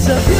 It's a beautiful